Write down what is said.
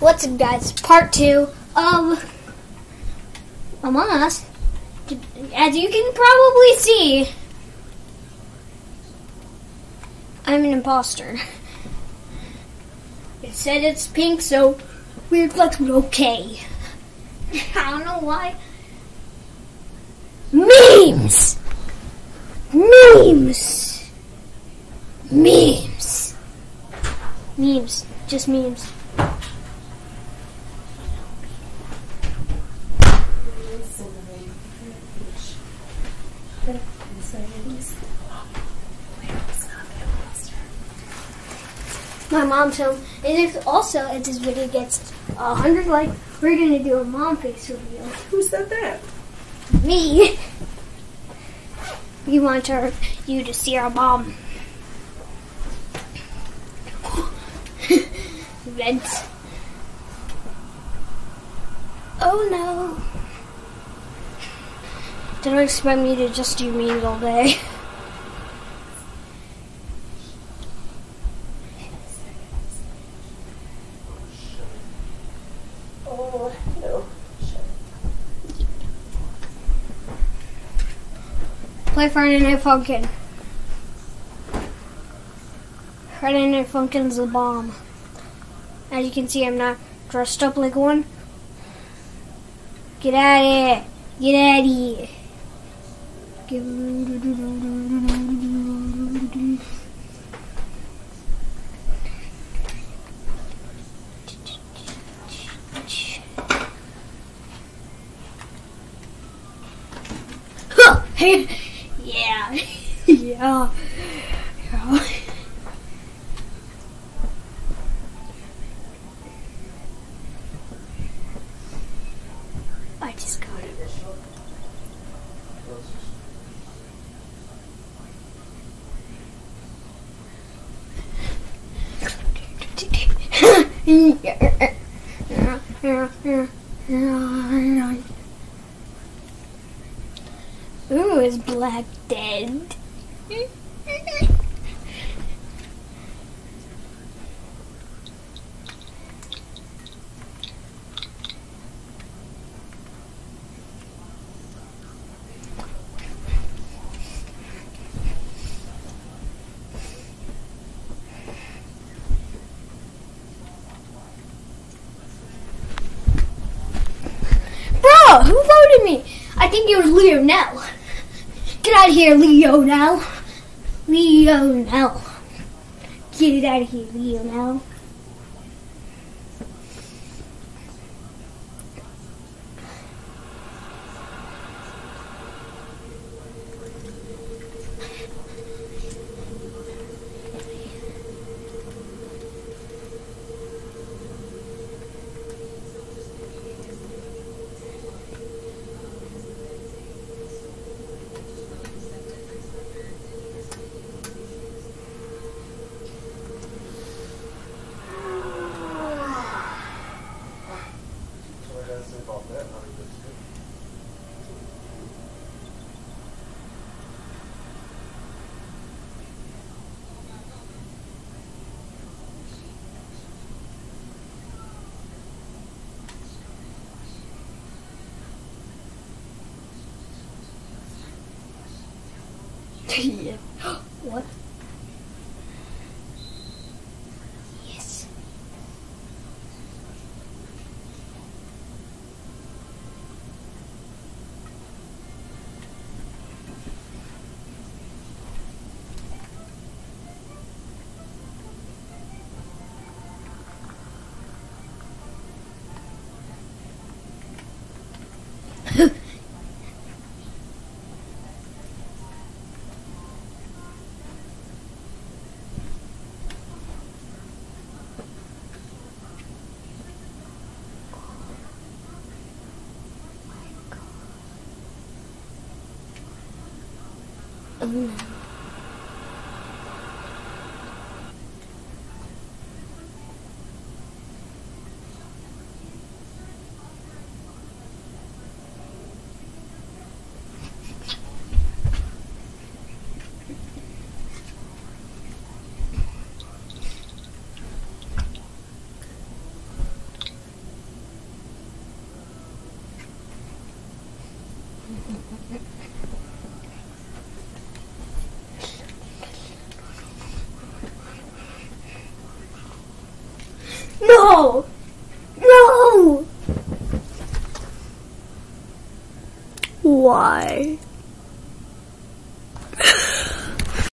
What's up, guys? Part two of Among Us. As you can probably see, I'm an imposter. It said it's pink, so weird flex, but okay. I don't know why. Memes! Memes! Memes! Memes. Just memes. My mom's home. And if also if this video gets a hundred likes, we're gonna do a mom face reveal. Who said that? Me. We want her you to see our mom. Vents. Oh no. Don't expect me to just do memes all day. Oh, no. Play Friday Night Funkin'. Friday Night Funkin's the bomb. As you can see, I'm not dressed up like one. Get out of here. Get out of here. Yeah. yeah. Yeah. I just got it. Ooh, is Black dead? Who voted me? I think it was Leo Lionel. Get out of here, Lionel. Lionel. Get it out of here, Lionel. So yeah. What? Oh no. No! No! Why?